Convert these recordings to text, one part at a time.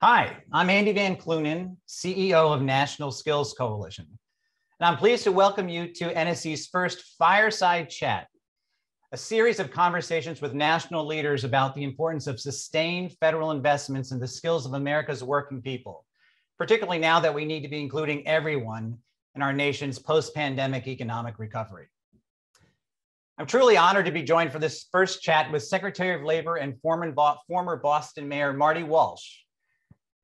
Hi, I'm Andy Van Kleunen, CEO of National Skills Coalition. And I'm pleased to welcome you to NSC's first Fireside Chat, a series of conversations with national leaders about the importance of sustained federal investments in the skills of America's working people, particularly now that we need to be including everyone in our nation's post pandemic economic recovery. I'm truly honored to be joined for this first chat with Secretary of Labor and former, former Boston Mayor Marty Walsh.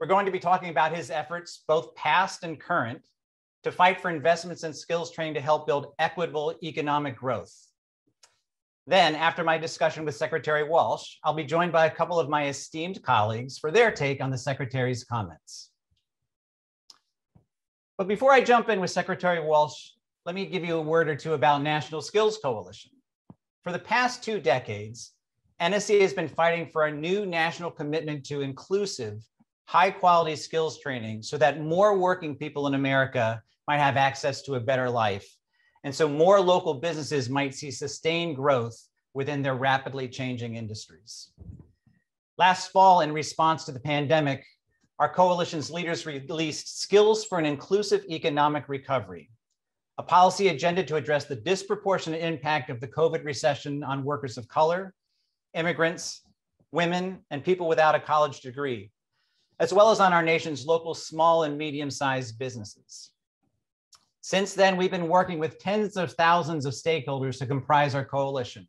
We're going to be talking about his efforts, both past and current, to fight for investments in skills training to help build equitable economic growth. Then, after my discussion with Secretary Walsh, I'll be joined by a couple of my esteemed colleagues for their take on the Secretary's comments. But before I jump in with Secretary Walsh, let me give you a word or two about National Skills Coalition. For the past two decades, NSC has been fighting for a new national commitment to inclusive, high quality skills training so that more working people in America might have access to a better life. And so more local businesses might see sustained growth within their rapidly changing industries. Last fall, in response to the pandemic, our coalition's leaders released Skills for an Inclusive Economic Recovery, a policy agenda to address the disproportionate impact of the COVID recession on workers of color, immigrants, women, and people without a college degree, as well as on our nation's local small and medium sized businesses. Since then, we've been working with tens of thousands of stakeholders to comprise our coalition,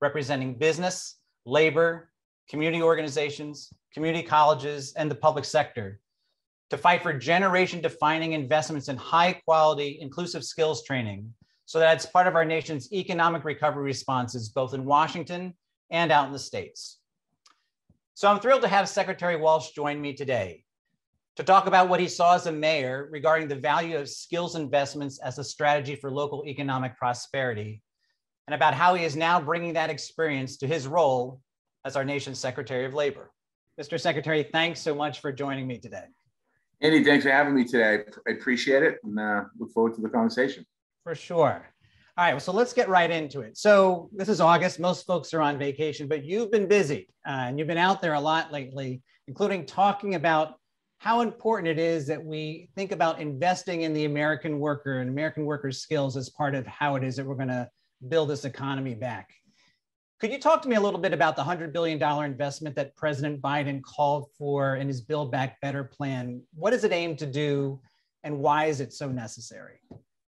representing business, labor, community organizations, community colleges, and the public sector to fight for generation defining investments in high quality inclusive skills training so that it's part of our nation's economic recovery responses, both in Washington and out in the States. So I'm thrilled to have Secretary Walsh join me today to talk about what he saw as a mayor regarding the value of skills investments as a strategy for local economic prosperity, and about how he is now bringing that experience to his role as our nation's Secretary of Labor. Mr. Secretary, thanks so much for joining me today. Andy, thanks for having me today. I appreciate it and uh, look forward to the conversation. For sure. All right, so let's get right into it. So this is August. Most folks are on vacation, but you've been busy uh, and you've been out there a lot lately, including talking about how important it is that we think about investing in the American worker and American workers' skills as part of how it is that we're going to build this economy back. Could you talk to me a little bit about the $100 billion investment that President Biden called for in his Build Back Better plan? What does it aim to do, and why is it so necessary?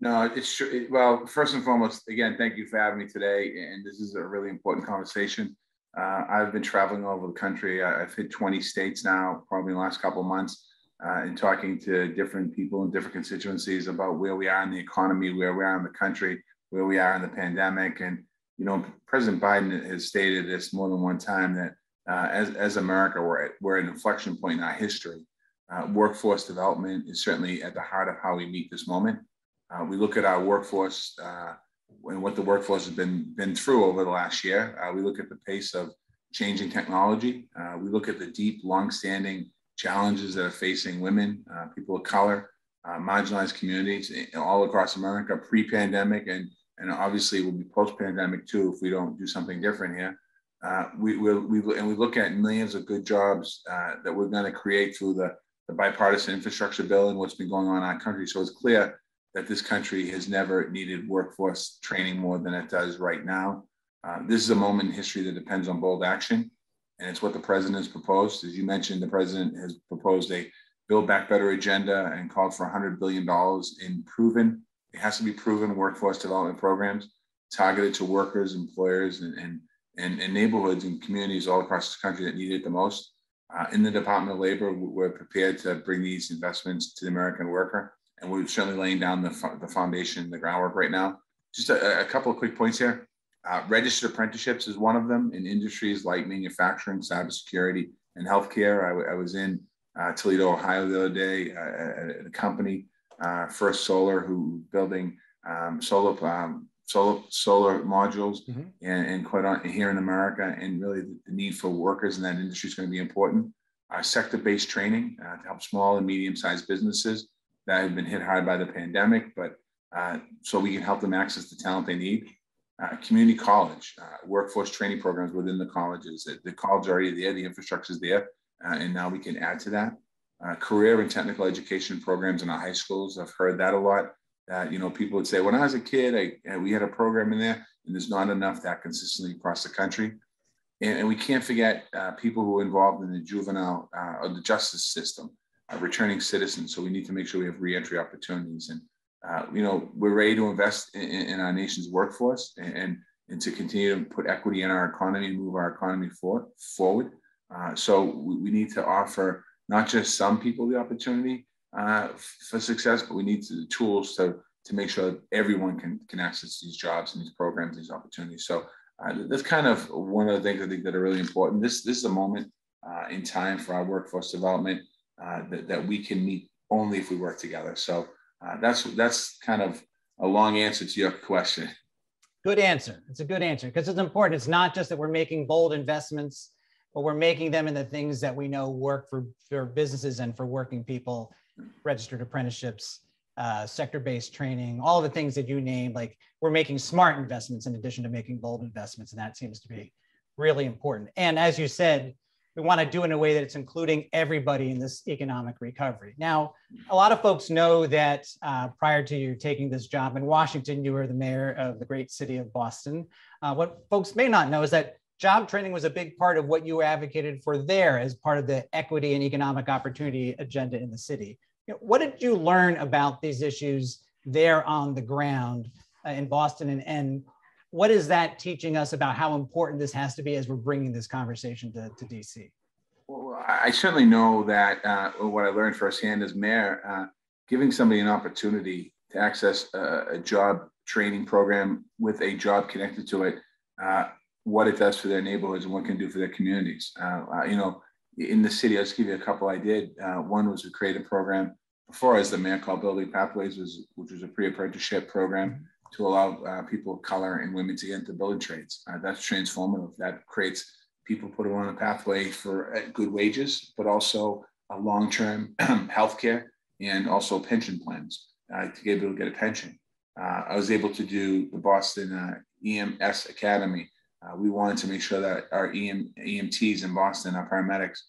No, it's true. Well, first and foremost, again, thank you for having me today. And this is a really important conversation. Uh, I've been traveling all over the country. I've hit 20 states now, probably in the last couple of months, uh, and talking to different people in different constituencies about where we are in the economy, where we are in the country, where we are in the pandemic, and you know, President Biden has stated this more than one time that uh, as, as America, we're at, we're at an inflection point in our history. Uh, workforce development is certainly at the heart of how we meet this moment. Uh, we look at our workforce uh, and what the workforce has been, been through over the last year. Uh, we look at the pace of changing technology. Uh, we look at the deep, longstanding challenges that are facing women, people of color, marginalized communities eh, all across America pre-pandemic and and obviously will be post-pandemic too if we don't do something different here. Uh, we, we, we, and we look at millions of good jobs uh, that we're going to create through the, the bipartisan infrastructure bill and what's been going on in our country. So it's clear that this country has never needed workforce training more than it does right now. Uh, this is a moment in history that depends on bold action, and it's what the president has proposed. As you mentioned, the president has proposed a Build Back Better agenda and called for $100 billion in proven it has to be proven workforce development programs targeted to workers, employers, and, and, and, and neighborhoods and communities all across the country that need it the most. Uh, in the Department of Labor, we're prepared to bring these investments to the American worker, and we're certainly laying down the, the foundation, the groundwork right now. Just a, a couple of quick points here. Uh, registered apprenticeships is one of them in industries like manufacturing, cybersecurity, and healthcare. I, I was in uh, Toledo, Ohio the other day uh, at a company uh, First Solar, who building um, solar um, solar solar modules, mm-hmm. and, and, quite on here in America, and really the, the, need for workers in that industry is going to be important. Uh, sector-based training uh, to help small and medium-sized businesses that have been hit hard by the pandemic, but uh, so we can help them access the talent they need. Uh, community college, uh, workforce training programs within the colleges. The, the college already there, the infrastructure is there, and now we can add to that uh, career and technical education programs in our high schools. I've heard that a lot. You know, people would say, when I was a kid, I, we had a program in there, and there's not enough that consistently across the country. And, and we can't forget uh, people who are involved in the juvenile uh, or the justice system, uh, returning citizens. So we need to make sure we have reentry opportunities. And uh, you know, we're ready to invest in, in our nation's workforce and, and to continue to put equity in our economy and move our economy for, forward. Uh, so we, we, need to offer not just some people the opportunity uh, for success, but we need to, the tools to, to make sure that everyone can, can access these jobs and these programs, these opportunities. So uh, that's kind of one of the things I think that are really important. This, this is a moment uh, in time for our workforce development that, that we can meet only if we work together. So uh, that's that's kind of a long answer to your question. Good answer. It's a good answer because it's important. It's not just that we're making bold investments, but we're making them in the things that we know work for, for businesses and for working people, registered apprenticeships, uh, sector-based training, all the things that you named. Like we're making smart investments in addition to making bold investments, and that seems to be really important. And as you said, we want to do in a way that it's including everybody in this economic recovery. Now, a lot of folks know that uh, prior to you taking this job in Washington, you were the mayor of the great city of Boston. Uh, what folks may not know is that job training was a big part of what you advocated for there as part of the equity and economic opportunity agenda in the city. You know, what did you learn about these issues there on the ground uh, in Boston and, and what is that teaching us about how important this has to be as we're bringing this conversation to, to DC? Well, I certainly know that uh, what I learned firsthand as mayor, uh, giving somebody an opportunity to access a, a, job training program with a job connected to it, uh, what it does for their neighborhoods and what it can do for their communities. Uh, you know, in the city, I'll just give you a couple I did. Uh, one was to create a program before as the mayor called Building Pathways, which was a pre-apprenticeship program to allow uh, people of color and women to get into building trades. Uh, that's transformative. That creates people put them on a pathway for uh, good wages, but also a long-term health care and also pension plans uh, to get able to get a pension. Uh, I was able to do the Boston uh, EMS Academy. we wanted to make sure that our EM, EMTs in Boston, our paramedics,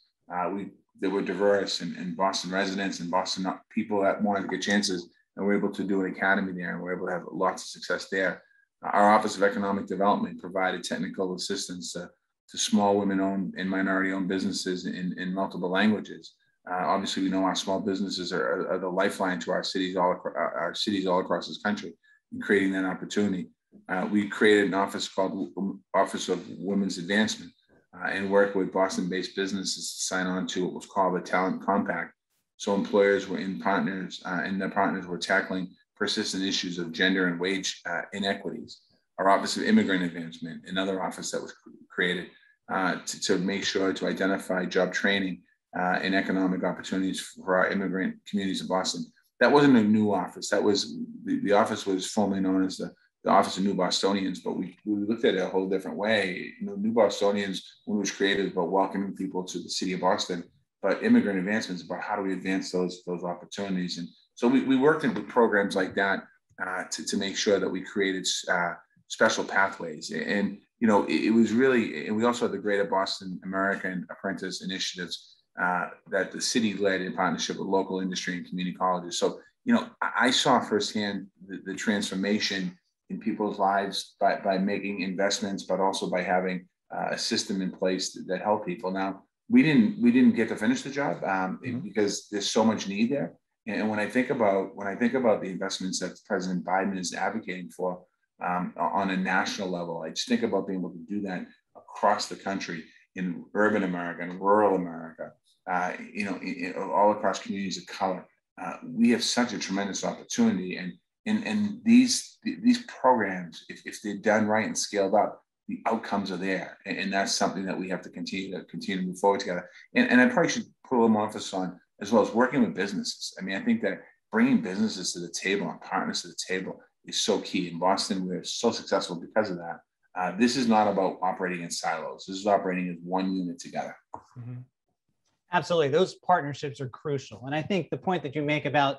we they were diverse and, and Boston residents and Boston people that wanted to get chances and we're able to do an academy there and we're able to have lots of success there. Our Office of Economic Development provided technical assistance to, to small women owned and minority owned businesses in, in multiple languages. Uh, obviously, we know our small businesses are, are, the lifeline to our cities all across, our cities all across this country in creating that opportunity. Uh, we created an office called Office of Women's Advancement uh, and work with Boston-based businesses to sign on to what was called the Talent Compact, so employers were in partners, uh, and the partners were tackling persistent issues of gender and wage uh, inequities. Our Office of Immigrant Advancement, another office that was created uh, to, to, make sure to identify job training uh, and economic opportunities for our immigrant communities in Boston. That wasn't a new office. That was the, the office was formerly known as the, the Office of New Bostonians, but we, we looked at it a whole different way. You know, New Bostonians, when it was created, about welcoming people to the city of Boston but immigrant advancements about how do we advance those those opportunities. And so we, we worked in with programs like that uh, to, to make sure that we created uh, special pathways. And, you know, it, it, was really, and we also had the Greater Boston American Apprentice Initiatives uh, that the city led in partnership with local industry and community colleges. So, you know, I saw firsthand the, the transformation in people's lives by, by making investments, but also by having uh, a system in place that, that people. Now, we didn't we didn't get to finish the job um, mm-hmm. because there's so much need there. And when I think about when I think about the investments that President Biden is advocating for um, on a national level, I just think about being able to do that across the country in urban America and rural America, uh, you know, in, in, all across communities of color. Uh, we have such a tremendous opportunity, and and and these these programs, if, if they're done right and scaled up, the outcomes are there. And, and, that's something that we have to continue to continue to move forward together. And, and I probably should put a little more emphasis on as well as working with businesses. I mean, I think that bringing businesses to the table and partners to the table is so key. In Boston, we're so successful because of that. Uh, this is not about operating in silos. This is operating as one unit together. Mm-hmm. Absolutely. Those partnerships are crucial. And I think the point that you make about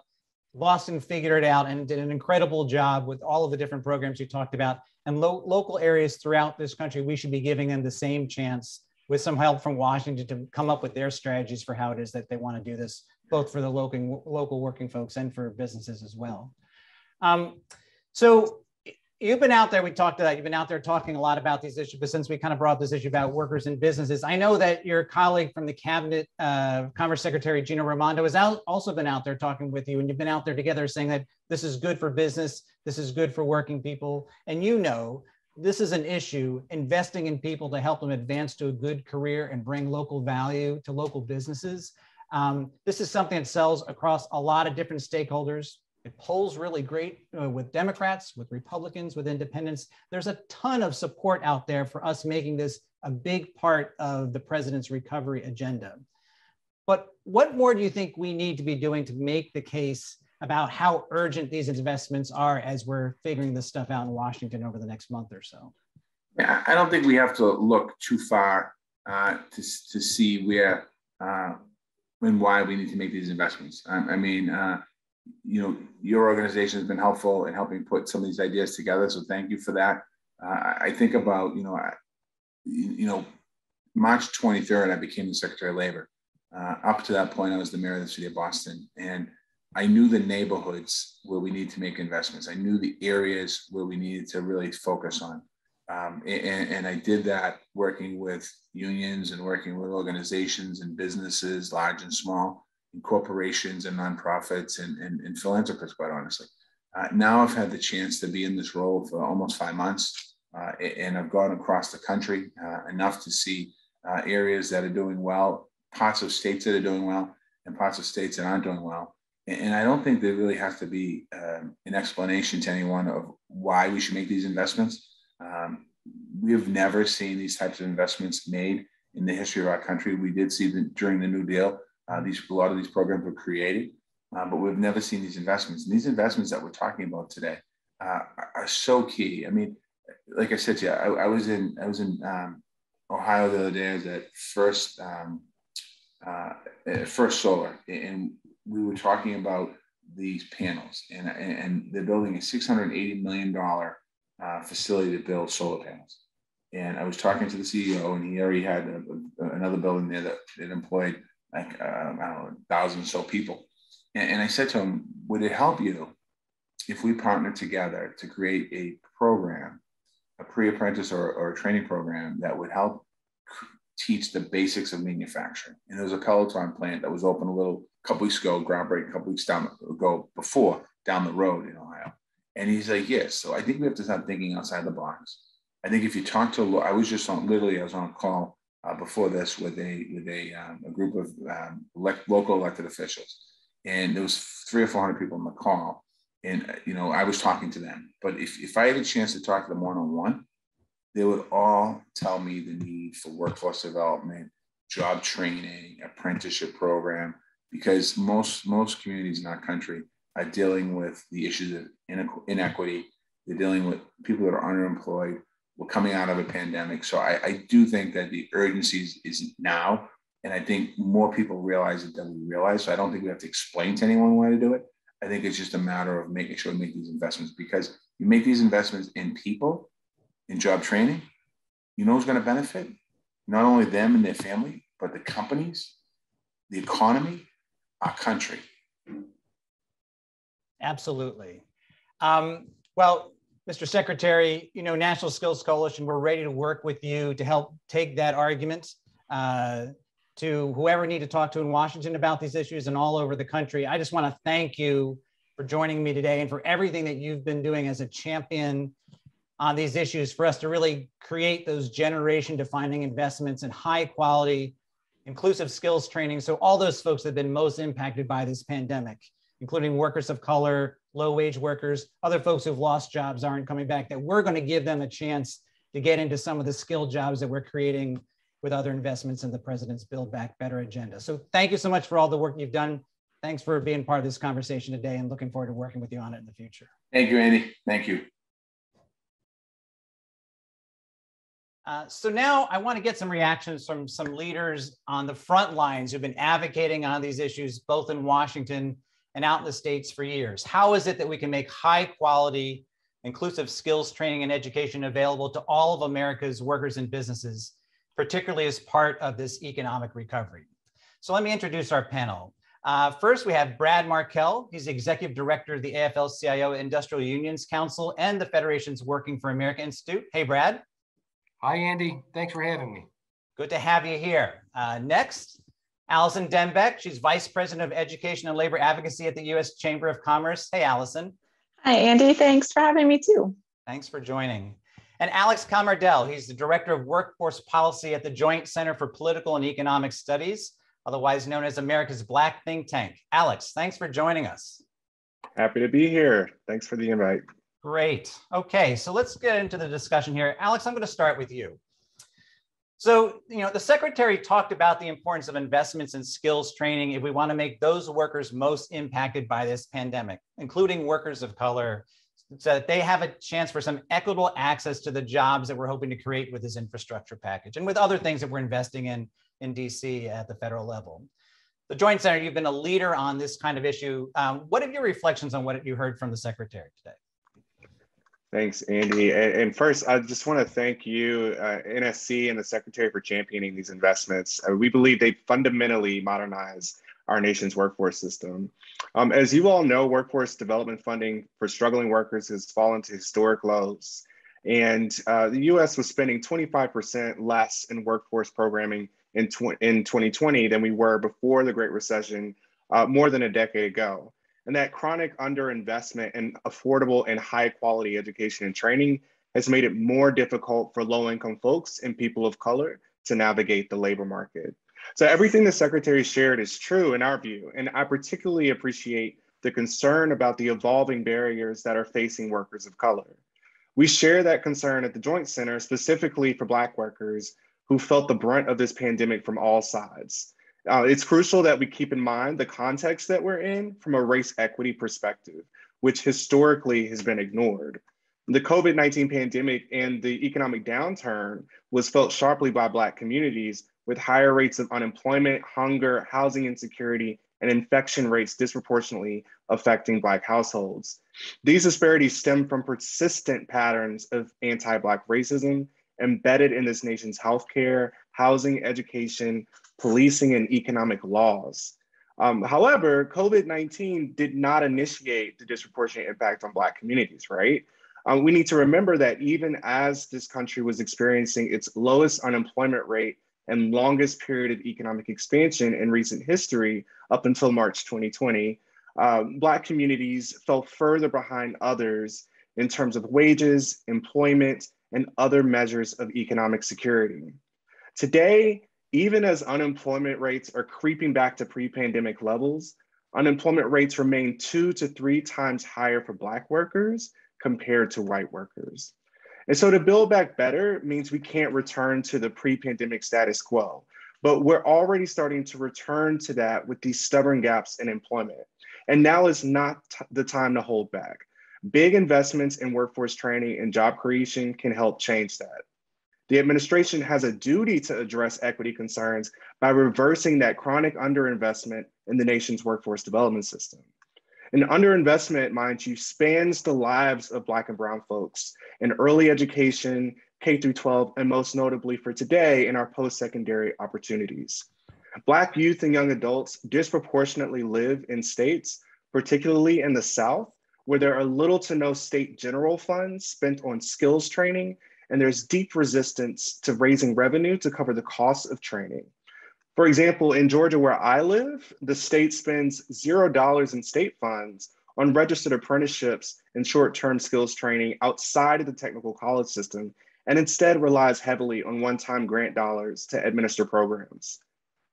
Boston figured it out and did an incredible job with all of the different programs you talked about. And lo- local areas throughout this country, we should be giving them the same chance with some help from Washington to come up with their strategies for how it is that they want to do this both for the local, local working folks and for businesses as well. Um, so you've been out there, we talked about, you've been out there talking a lot about these issues, but since we kind of brought this issue about workers and businesses, I know that your colleague from the cabinet, uh, Commerce Secretary Gina Raimondo has out, also been out there talking with you and you've been out there together saying that this is good for business, this is good for working people. And you know, this is an issue, investing in people to help them advance to a good career and bring local value to local businesses. Um, this is something that sells across a lot of different stakeholders, it polls really great uh, with Democrats, with Republicans, with independents. There's a ton of support out there for us making this a big part of the president's recovery agenda. But what more do you think we need to be doing to make the case about how urgent these investments are as we're figuring this stuff out in Washington over the next month or so? Yeah, I don't think we have to look too far uh, to, to see where uh, and why we need to make these investments. I, I mean, uh, you know, your organization has been helpful in helping put some of these ideas together. So thank you for that. Uh, I think about, you know, I, you know, March 23rd, I became the Secretary of Labor. Uh, up to that point, I was the mayor of the city of Boston. And I knew the neighborhoods where we need to make investments. I knew the areas where we needed to really focus on. Um, and, and, I did that working with unions and working with organizations and businesses, large and small, corporations and nonprofits and, and, and philanthropists, quite honestly. Uh, now I've had the chance to be in this role for almost five months, uh, and I've gone across the country uh, enough to see uh, areas that are doing well, parts of states that are doing well, and parts of states that aren't doing well. And, and I don't think there really has to be um, an explanation to anyone of why we should make these investments. Um, we've never seen these types of investments made in the history of our country. We did see that during the New Deal, uh, these a lot of these programs were created, uh, but we've never seen these investments. And these investments that we're talking about today uh, are so key. I mean, like I said to you, I, I was in I was in um, Ohio the other day. I was at First um, uh, First Solar, and we were talking about these panels, and and they're building a six hundred eighty million dollar uh, facility to build solar panels. And I was talking to the CEO, and he already had a, a, another building there that, that employed like uh, I don't know, a thousand or so people. And, and I said to him, would it help you if we partner together to create a program, a pre-apprentice or, or a training program that would help teach the basics of manufacturing? And there was a Peloton plant that was open a little couple weeks ago, groundbreaking a couple weeks down ago before down the road in Ohio. And he's like, yes. So I think we have to start thinking outside the box. I think if you talk to, I was just on, literally, I was on a call uh, before this with a with a, um, a group of um, elect, local elected officials, and there was three or four hundred people on the call, and uh, you know I was talking to them. But if if I had a chance to talk to them one on one, they would all tell me the need for workforce development, job training, apprenticeship program, because most most communities in our country are dealing with the issues of inequity. They're dealing with people that are underemployed we're coming out of a pandemic. So I, I do think that the urgency is, is, now. And I think more people realize it than we realize. So I don't think we have to explain to anyone why to do it. I think it's just a matter of making sure we make these investments because you make these investments in people, in job training, you know who's going to benefit? Not only them and their family, but the companies, the economy, our country. Absolutely. Um, well, Mr. Secretary, you know, National Skills Coalition, we're ready to work with you to help take that argument uh, to whoever need to talk to in Washington about these issues and all over the country. I just want to thank you for joining me today and for everything that you've been doing as a champion on these issues for us to really create those generation defining investments in high quality, inclusive skills training. So all those folks that have been most impacted by this pandemic, including workers of color, low wage workers, other folks who've lost jobs aren't coming back, that we're going to give them a chance to get into some of the skilled jobs that we're creating with other investments in the president's Build Back Better agenda. So thank you so much for all the work you've done. Thanks for being part of this conversation today and looking forward to working with you on it in the future. Thank you, Andy. Thank you. Uh, so now I want to get some reactions from some leaders on the front lines who've been advocating on these issues, both in Washington and out in the States for years. How is it that we can make high quality, inclusive skills training and education available to all of America's workers and businesses, particularly as part of this economic recovery? So let me introduce our panel. Uh, first, we have Brad Markell. He's the executive director of the AFL-CIO Industrial Unions Council and the Federation's Working for America Institute. Hey, Brad. Hi, Andy. Thanks for having me. Good to have you here. Uh, next, Allison Dembeck. She's Vice President of Education and Labor Advocacy at the U.S. Chamber of Commerce. Hey, Allison. Hi, Andy. Thanks for having me too. Thanks for joining. And Alex Camardelle. He's the Director of Workforce Policy at the Joint Center for Political and Economic Studies otherwise known as America's Black Think Tank. Alex, thanks for joining us. Happy to be here. Thanks for the invite. Great. Okay, so let's get into the discussion here. Alex, I'm going to start with you. So, you know, the secretary talked about the importance of investments in skills training if we want to make those workers most impacted by this pandemic, including workers of color, so that they have a chance for some equitable access to the jobs that we're hoping to create with this infrastructure package and with other things that we're investing in in DC at the federal level. The Joint Center, you've been a leader on this kind of issue. Um, what are your reflections on what you heard from the Secretary today? Thanks, Andy. And first, I just want to thank you, uh, NSC, and the Secretary for championing these investments. Uh, we believe they fundamentally modernize our nation's workforce system. Um, as you all know, workforce development funding for struggling workers has fallen to historic lows. And uh, the US was spending 25% less in workforce programming in, tw- in 2020 than we were before the Great Recession uh, more than a decade ago. And that chronic underinvestment in affordable and high quality education and training has made it more difficult for low income folks and people of color to navigate the labor market. So, everything the secretary shared is true in our view. And I particularly appreciate the concern about the evolving barriers that are facing workers of color. We share that concern at the Joint Center, specifically for Black workers who felt the brunt of this pandemic from all sides. Uh, it's crucial that we keep in mind the context that we're in from a race equity perspective, which historically has been ignored. The COVID 19 pandemic and the economic downturn was felt sharply by Black communities with higher rates of unemployment, hunger, housing insecurity, and infection rates disproportionately affecting Black households. These disparities stem from persistent patterns of anti Black racism embedded in this nation's healthcare, housing, education, policing, and economic laws. Um, however, COVID 19 did not initiate the disproportionate impact on Black communities, right? Um, we need to remember that even as this country was experiencing its lowest unemployment rate and longest period of economic expansion in recent history up until March 2020, um, Black communities fell further behind others in terms of wages, employment, and other measures of economic security. Today, even as unemployment rates are creeping back to pre pandemic levels, unemployment rates remain two to three times higher for Black workers compared to white workers. And so to build back better means we can't return to the pre pandemic status quo, but we're already starting to return to that with these stubborn gaps in employment. And now is not the time to hold back. Big investments in workforce training and job creation can help change that. The administration has a duty to address equity concerns by reversing that chronic underinvestment in the nation's workforce development system. And underinvestment, mind you, spans the lives of Black and Brown folks in early education, K through 12, and most notably for today in our post secondary opportunities. Black youth and young adults disproportionately live in states, particularly in the South, where there are little to no state general funds spent on skills training, and there's deep resistance to raising revenue to cover the costs of training. For example, in Georgia, where I live, the state spends zero dollars in state funds on registered apprenticeships and short term skills training outside of the technical college system, and instead relies heavily on one time grant dollars to administer programs.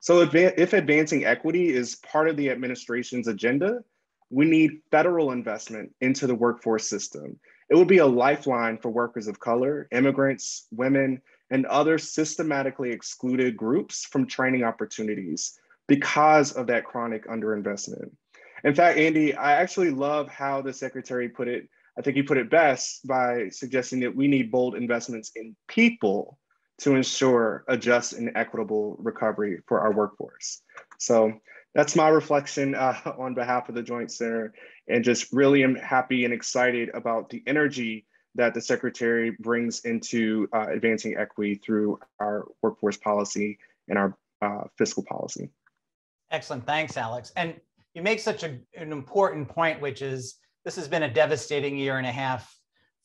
So, if advancing equity is part of the administration's agenda, we need federal investment into the workforce system. It would be a lifeline for workers of color, immigrants, women, and other systematically excluded groups from training opportunities because of that chronic underinvestment. In fact, Andy, I actually love how the secretary put it. I think he put it best by suggesting that we need bold investments in people to ensure a just and equitable recovery for our workforce. So that's my reflection uh, on behalf of the Joint Center, and just really am happy and excited about the energy that the Secretary brings into uh, advancing equity through our workforce policy and our uh, fiscal policy. Excellent. Thanks, Alex. And you make such a, an important point, which is this has been a devastating year and a half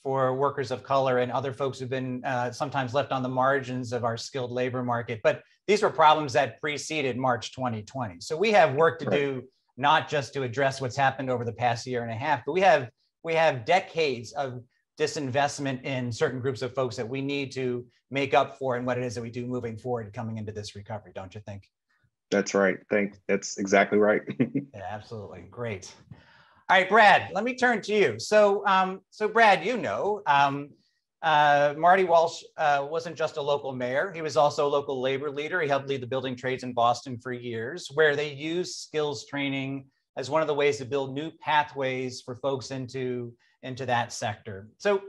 for workers of color and other folks who've been uh, sometimes left on the margins of our skilled labor market. But these were problems that preceded March 2020. So we have work to right. do, not just to address what's happened over the past year and a half, but we have we have decades of disinvestment in certain groups of folks that we need to make up for and what it is that we do moving forward coming into this recovery, don't you think? That's right. Thank. That's exactly right. yeah, absolutely. Great. All right, Brad. Let me turn to you. So, um, so Brad, you know, um, uh, Marty Walsh uh, wasn't just a local mayor; he was also a local labor leader. He helped lead the building trades in Boston for years, where they use skills training as one of the ways to build new pathways for folks into into that sector. So,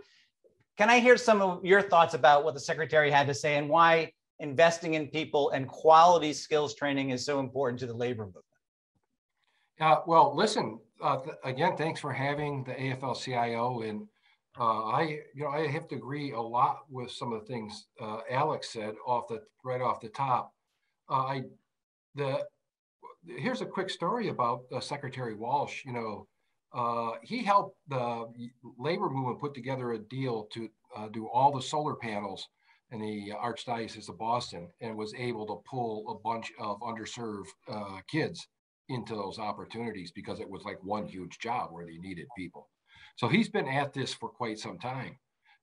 can I hear some of your thoughts about what the secretary had to say and why investing in people and quality skills training is so important to the labor movement? Uh, well, listen, uh, th- again, thanks for having the AFL-CIO. And uh, I, you know, I have to agree a lot with some of the things uh, Alex said off the right off the top. Uh, I, the here's a quick story about uh, Secretary Walsh. You know, he helped the labor movement put together a deal to do all the solar panels in the Archdiocese of Boston and was able to pull a bunch of underserved uh, kids into those opportunities because it was like one huge job where they needed people. So he's been at this for quite some time.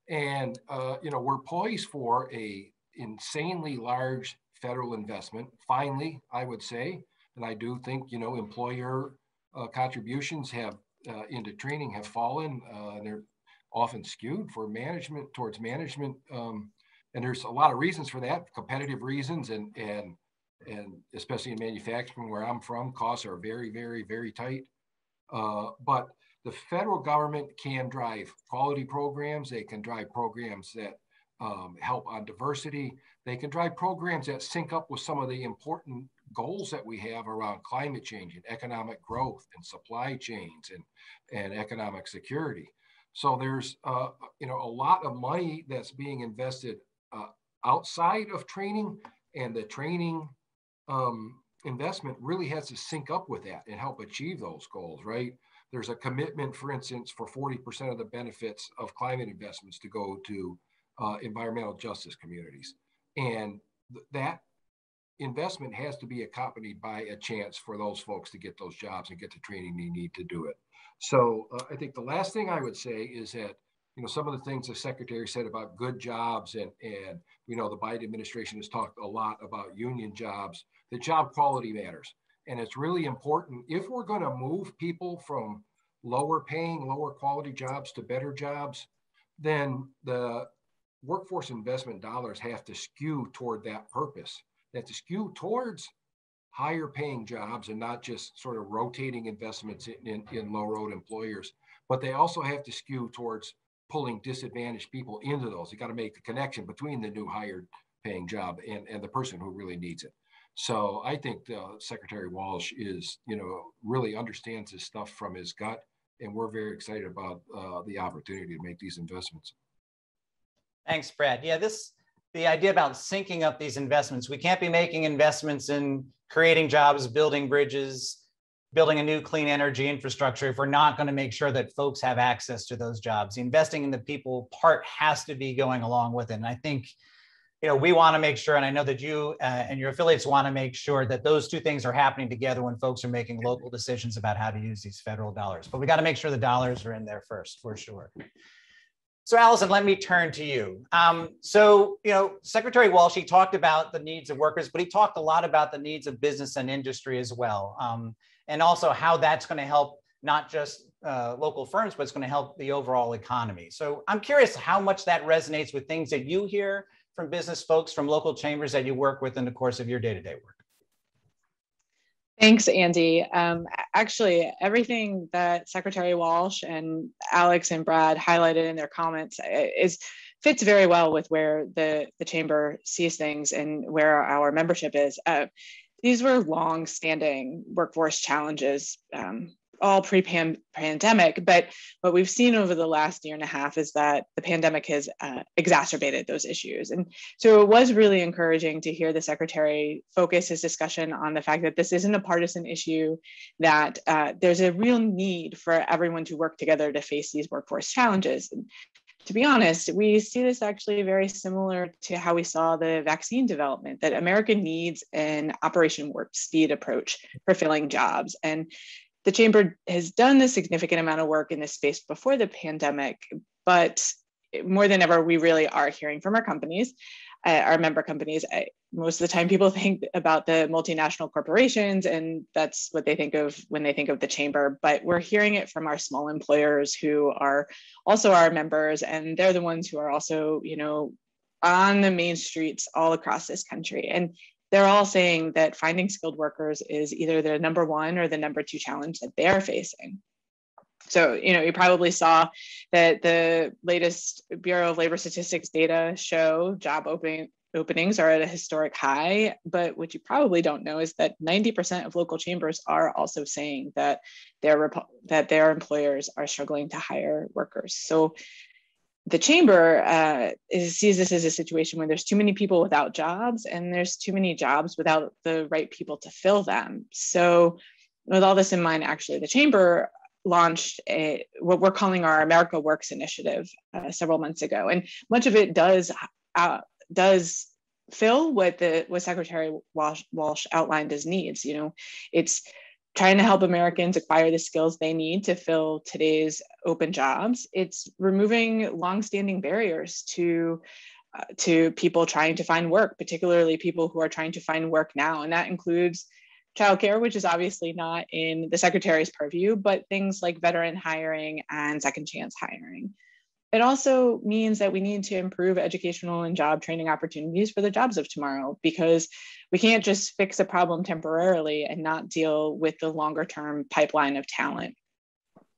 And, uh, you know, we're poised for a insanely large federal investment. Finally, I would say, and I do think, you know, employer uh, contributions have uh, into training have fallen. Uh, they're often skewed for management towards management um, and there's a lot of reasons for that, competitive reasons, and and and especially in manufacturing where I'm from, costs are very, very, very tight. Uh, but the federal government can drive quality programs. They can drive programs that um, help on diversity. They can drive programs that sync up with some of the important goals that we have around climate change and economic growth and supply chains and, and economic security. So there's uh, you know a lot of money that's being invested uh, outside of training and the training um, investment really has to sync up with that and help achieve those goals, right? There's a commitment, for instance, for 40% of the benefits of climate investments to go to uh, environmental justice communities. And th- that investment has to be accompanied by a chance for those folks to get those jobs and get the training they need to do it. So uh, I think the last thing I would say is that you know, some of the things the secretary said about good jobs and, and, you know, the Biden administration has talked a lot about union jobs, the job quality matters. And it's really important if we're going to move people from lower paying, lower quality jobs to better jobs, then the workforce investment dollars have to skew toward that purpose. They have to skew towards higher paying jobs and not just sort of rotating investments in, in, in low road employers, but they also have to skew towards pulling disadvantaged people into those. You got to make the connection between the new hired paying job and, and the person who really needs it. So I think uh, Secretary Walsh is, you know, really understands this stuff from his gut, and we're very excited about uh, the opportunity to make these investments. Thanks, Brad. Yeah, this the idea about syncing up these investments. We can't be making investments in creating jobs, building bridges, building a new clean energy infrastructure if we're not going to make sure that folks have access to those jobs. The investing in the people part has to be going along with it. And I think, you know, we want to make sure, and I know that you uh, and your affiliates want to make sure that those two things are happening together when folks are making local decisions about how to use these federal dollars. But we got to make sure the dollars are in there first, for sure. So Allison, let me turn to you. Um, so, you know, Secretary Walsh, he talked about the needs of workers, but he talked a lot about the needs of business and industry as well. Um, and also how that's going to help not just uh, local firms, but it's going to help the overall economy. So I'm curious how much that resonates with things that you hear from business folks, from local chambers that you work with in the course of your day-to-day work. Thanks, Andy. Um, actually, everything that Secretary Walsh and Alex and Brad highlighted in their comments is fits very well with where the, the chamber sees things and where our membership is. Uh, these were long-standing workforce challenges um, all pre-pandemic but what we've seen over the last year and a half is that the pandemic has uh, exacerbated those issues and so it was really encouraging to hear the secretary focus his discussion on the fact that this isn't a partisan issue that uh, there's a real need for everyone to work together to face these workforce challenges and to be honest, we see this actually very similar to how we saw the vaccine development, that America needs an Operation Warp Speed approach for filling jobs. And the chamber has done a significant amount of work in this space before the pandemic, but more than ever, we really are hearing from our companies, uh, our member companies. I, most of the time, people think about the multinational corporations, and that's what they think of when they think of the chamber. But we're hearing it from our small employers who are also our members, and they're the ones who are also, you know, on the main streets all across this country. And they're all saying that finding skilled workers is either the number one or the number two challenge that they're facing. So, you know, you probably saw that the latest Bureau of Labor Statistics data show job opening openings are at a historic high. But what you probably don't know is that 90% of local chambers are also saying that their that their employers are struggling to hire workers. So the chamber uh, is, sees this as a situation where there's too many people without jobs and there's too many jobs without the right people to fill them. So, with all this in mind, actually, the chamber launched a, what we're calling our America Works initiative uh, several months ago, and much of it does uh, does fill what the what Secretary Walsh, Walsh outlined as needs. You know, it's trying to help Americans acquire the skills they need to fill today's open jobs. It's removing longstanding barriers to uh, to people trying to find work, particularly people who are trying to find work now, and that includes childcare, which is obviously not in the secretary's purview, but things like veteran hiring and second chance hiring. It also means that we need to improve educational and job training opportunities for the jobs of tomorrow because we can't just fix a problem temporarily and not deal with the longer term pipeline of talent.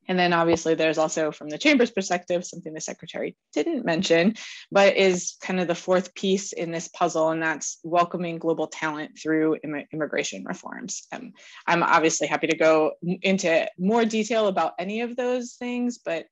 And then obviously there's also from the chamber's perspective, something the secretary didn't mention, but is kind of the fourth piece in this puzzle, and that's welcoming global talent through Im immigration reforms. Um, I'm obviously happy to go into more detail about any of those things, but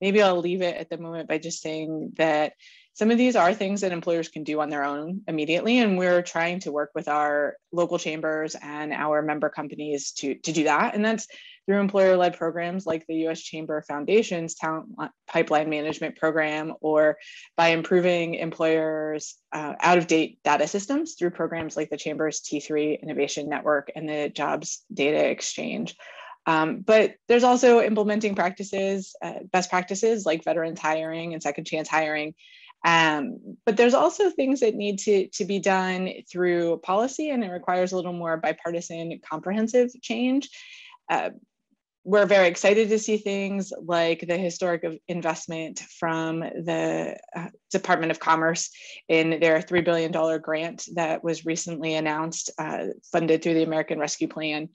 maybe I'll leave it at the moment by just saying that some of these are things that employers can do on their own immediately. And we're trying to work with our local chambers and our member companies to, to do that. And that's through employer led programs like the US Chamber Foundation's Talent Pipeline Management Program, or by improving employers' uh, out of date data systems through programs like the Chamber's T3 Innovation Network and the Jobs Data Exchange. Um, but there's also implementing practices, uh, best practices like veterans hiring and second chance hiring. Um, but there's also things that need to, to be done through policy, and it requires a little more bipartisan, comprehensive change. Uh, we're very excited to see things like the historic investment from the uh, Department of Commerce in their $3 billion grant that was recently announced, uh, funded through the American Rescue Plan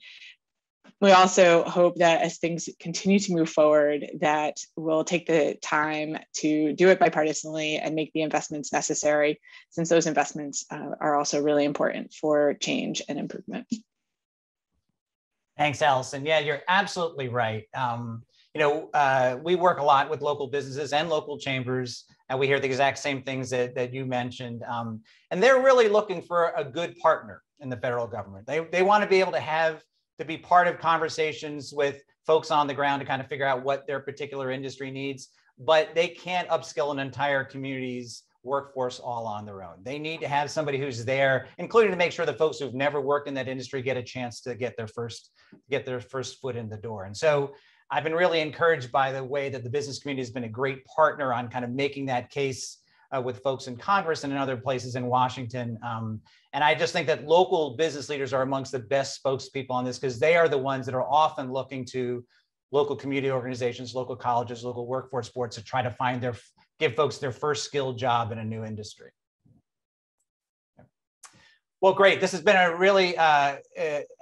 we also hope that as things continue to move forward, that we'll take the time to do it bipartisanly and make the investments necessary, since those investments uh, are also really important for change and improvement. Thanks, Allison. Yeah, you're absolutely right. Um, you know, uh, we work a lot with local businesses and local chambers, and we hear the exact same things that, that you mentioned. Um, and they're really looking for a good partner in the federal government. They, they want to be able to have to be part of conversations with folks on the ground to kind of figure out what their particular industry needs, but they can't upskill an entire community's workforce all on their own. They need to have somebody who's there, including to make sure the folks who've never worked in that industry get a chance to get their first get their first foot in the door. And so I've been really encouraged by the way that the business community has been a great partner on kind of making that case uh, with folks in Congress and in other places in Washington. Um, and I just think that local business leaders are amongst the best spokespeople on this because they are the ones that are often looking to local community organizations, local colleges, local workforce boards to try to find their, give folks their first skilled job in a new industry. Well, great. This has been a really uh,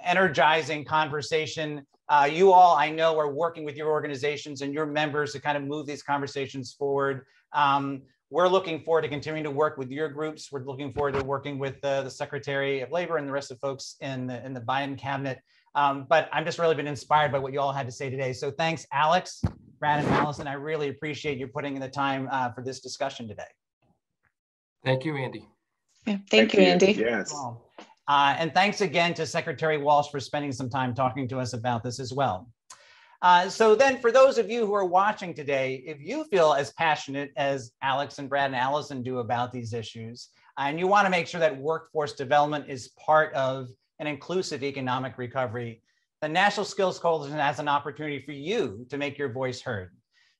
energizing conversation. Uh, you all, I know, are working with your organizations and your members to kind of move these conversations forward. Um, we're looking forward to continuing to work with your groups. We're looking forward to working with uh, the Secretary of Labor and the rest of folks in the, in the Biden cabinet. Um, but I'm just really been inspired by what you all had to say today. So thanks, Alex, Brad, and Allison. I really appreciate you putting in the time uh, for this discussion today. Thank you, Andy. Yeah, thank, thank you, you, Andy. Yes. Uh, and thanks again to Secretary Walsh for spending some time talking to us about this as well. Uh, so then for those of you who are watching today, if you feel as passionate as Alex and Brad and Allison do about these issues, and you want to make sure that workforce development is part of an inclusive economic recovery, the National Skills Coalition has an opportunity for you to make your voice heard.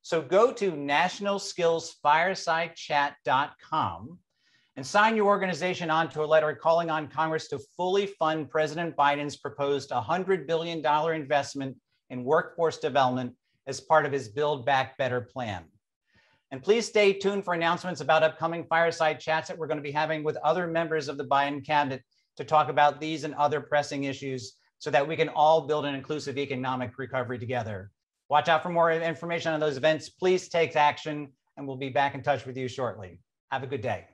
So go to nationalskillsfiresidechat.com and sign your organization onto a letter calling on Congress to fully fund President Biden's proposed $100 billion investment in workforce development as part of his Build Back Better plan. And please stay tuned for announcements about upcoming fireside chats that we're going to be having with other members of the Biden cabinet to talk about these and other pressing issues so that we can all build an inclusive economic recovery together. Watch out for more information on those events. Please take action, and we'll be back in touch with you shortly. Have a good day.